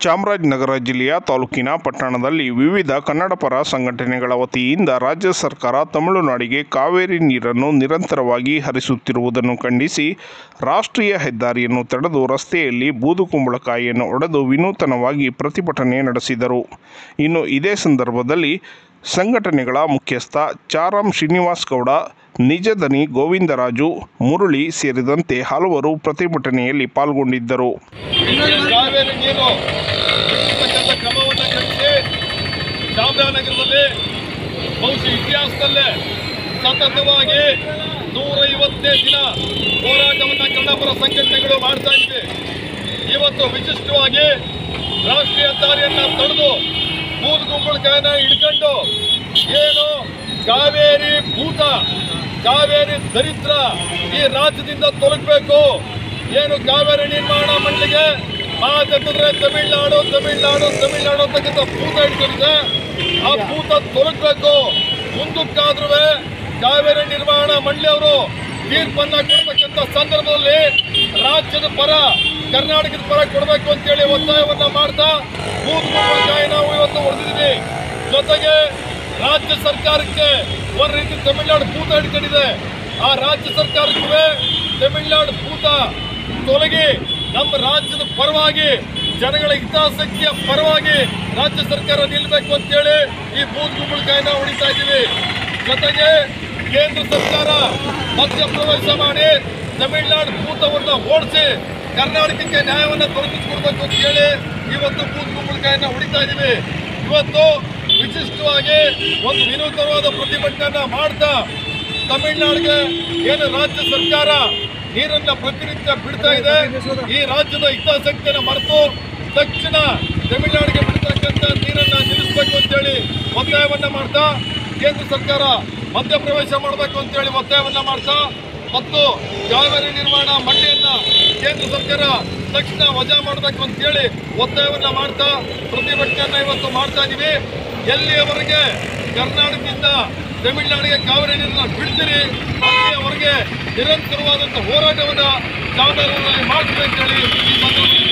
ಚಾಮರಾಜನಗರ ಜಿಲ್ಲೆಯ ತಾಲೂಕಿನ ಪಟ್ಟಣದಲ್ಲಿ ವಿವಿಧ ಕನ್ನಡಪರ ಸಂಘಟನೆಗಳ ವತಿಯಿಂದ ರಾಜ್ಯ ಸರ್ಕಾರ ತಮಿಳುನಾಡಿಗೆ ಕಾವೇರಿ ನೀರನ್ನು ನಿರಂತರವಾಗಿ ಹರಿಸುತ್ತಿರುವುದನ್ನು ಖಂಡಿಸಿ ರಾಷ್ಟ್ರೀಯ ಹೆದ್ದಾರಿಯನ್ನು ತಡೆದು ರಸ್ತೆಯಲ್ಲಿ ಬೂದುಕುಂಬಳಕಾಯಿಯನ್ನು ಒಡೆದು ವಿನೂತನವಾಗಿ ಪ್ರತಿಭಟನೆ ನಡೆಸಿದರು. ಇನ್ನು ಇದೇ ಸಂದರ್ಭದಲ್ಲಿ ಸಂಘಟನೆಗಳ ಮುಖ್ಯಸ್ಥ ಚಾರಾಮ್ ಶ್ರೀನಿವಾಸ್ ಗೌಡ ನಿಜದನಿ ಗೋವಿಂದರಾಜು, ಮುರುಳಿ ಸೇರಿದಂತೆ ಹಲವರು ಪ್ರತಿಭಟನೆಯಲ್ಲಿ ಪಾಲ್ಗೊಂಡಿದ್ದರು. ಬಹುಶಃ ಇತಿಹಾಸದಲ್ಲೇ ಸತತವಾಗಿ ನೂರೈವತ್ತನೇ ದಿನ ಹೋರಾಟವನ್ನು ಕನ್ನಡಪರ ಸಂಘಟನೆಗಳು ಮಾಡ್ತಾ ಇವೆ ಇವತ್ತು ವಿಶಿಷ್ಟವಾಗಿ ರಾಷ್ಟ್ರೀಯ ದಾರಿಯನ್ನು ತಡೆದು ಮೂಲ ಹಿಡ್ಕೊಂಡು ಏನು ಕಾವೇರಿ ಭೂತ, ಕಾವೇರಿ ದರಿದ್ರ ಈ ರಾಜ್ಯದಿಂದ ತೊಲಗಬೇಕು ಏನು ಕಾವೇರಿ ನಿರ್ಮಾಣ ಮಂಡಳಿಗೆ ಮಾತಾಡಿದ್ರೆ ತಮಿಳ್ನಾಡು ತಮಿಳ್ನಾಡು ತಮಿಳ್ನಾಡು ಅಂತಕ್ಕಂಥ ಭೂತ ಹಿಡ್ಕೊಂಡಿದೆ. ಆ ಭೂತ ತೊಲಗಬೇಕು ಮುಂದಕ್ಕಾದ್ರೂ ಕಾವೇರಿ ನಿರ್ಮಾಣ ಮಂಡಳಿಯವರು ತೀರ್ಪನ್ನ ಕೊಡ್ತಕ್ಕಂಥ ಸಂದರ್ಭದಲ್ಲಿ ರಾಜ್ಯದ ಪರ, ಕರ್ನಾಟಕದ ಪರ ಕೊಡಬೇಕು ಅಂತೇಳಿ ಒತ್ತಾಯವನ್ನ ಮಾಡ್ತಾ ಬೂತ್ ಕುಂಬಳಕಾಯಿ ಹೊಡೆದಿದ್ದೀವಿ ಜೊತೆಗೆ ರಾಜ್ಯ ಸರ್ಕಾರಕ್ಕೆ ಒಂದು ರೀತಿ ತಮಿಳ್ನಾಡು ಭೂತ ಹಿಡ್ಕೊಂಡಿದೆ. ಆ ರಾಜ್ಯ ಸರ್ಕಾರಕ್ಕೂ ತಮಿಳ್ನಾಡು ಭೂತ ತೊಲಗಿ ನಮ್ಮ ರಾಜ್ಯದ ಪರವಾಗಿ, ಜನಗಳ ಹಿತಾಸಕ್ತಿಯ ಪರವಾಗಿ ರಾಜ್ಯ ಸರ್ಕಾರ ನಿಲ್ಲಬೇಕು ಅಂತೇಳಿ ಈ ಬೂತ್ ಕುಂಬಳಕಾಯಿನ ಹೊಡಿತಾ ಇದ್ದೀವಿ. ಜೊತೆಗೆ ಕೇಂದ್ರ ಸರ್ಕಾರ ಮಧ್ಯಪ್ರವೇಶ ಮಾಡಿ ತಮಿಳ್ನಾಡು ಭೂತವನ್ನು ಓಡಿಸಿ ಕರ್ನಾಟಕಕ್ಕೆ ನ್ಯಾಯವನ್ನು ದೊರಕಿಸಿಕೊಡ್ಬೇಕು ಅಂತ ಹೇಳಿ ಇವತ್ತು ಬೂತ್ ಕುಂಬಳಕಾಯಿನ ಹೊಡಿತಾ ಇದ್ದೀವಿ. ಇವತ್ತು ವಿಶಿಷ್ಟವಾಗಿ ಒಂದು ವಿನೂತನವಾದ ಪ್ರತಿಭಟನೆಯನ್ನ ಮಾಡ್ತಾ ತಮಿಳುನಾಡಿಗೆ ಏನು ರಾಜ್ಯ ಸರ್ಕಾರ ನೀರನ್ನ ಪ್ರತಿನಿತ್ಯ ಬಿಡ್ತಾ ಇದೆ, ಈ ರಾಜ್ಯದ ಹಿತಾಸಕ್ತಿಯನ್ನು ಮರೆತು ತಕ್ಷಣ ತಮಿಳುನಾಡಿಗೆ ಬಿಡ್ತಕ್ಕಂಥ ನೀರನ್ನ ನಿಲ್ಲಿಸಬೇಕು ಅಂತೇಳಿ ಒತ್ತಾಯವನ್ನ ಮಾಡ್ತಾ ಕೇಂದ್ರ ಸರ್ಕಾರ ಮಧ್ಯಪ್ರವೇಶ ಮಾಡಬೇಕು ಅಂತೇಳಿ ಒತ್ತಾಯವನ್ನ ಮಾಡ್ತಾ ಮತ್ತು ಕಾವೇರಿ ನಿರ್ಮಾಣ ಮಂಡಿಯನ್ನ ಕೇಂದ್ರ ಸರ್ಕಾರ ತಕ್ಷಣ ವಜಾ ಮಾಡಬೇಕು ಅಂತೇಳಿ ಒತ್ತಾಯವನ್ನ ಮಾಡ್ತಾ ಪ್ರತಿಭಟನೆಯನ್ನ ಇವತ್ತು ಮಾಡ್ತಾ ಇದ್ದೀವಿ ಎಲ್ಲಿಯವರೆಗೆ ಕರ್ನಾಟಕದಿಂದ ತಮಿಳುನಾಡಿಗೆ ಕಾವೇರಿ ನೀರನ್ನ ಬಿಡ್ತೀರಿ ಅಲ್ಲಿಯವರೆಗೆ ನಿರಂತರವಾದಂಥ ಹೋರಾಟವನ್ನ ಚಾಮರಾಜನಗರದಲ್ಲಿ ಮಾಡ್ತೀವಿ ಅಂತೇಳಿ ಸಂದರ್ಭದಲ್ಲಿ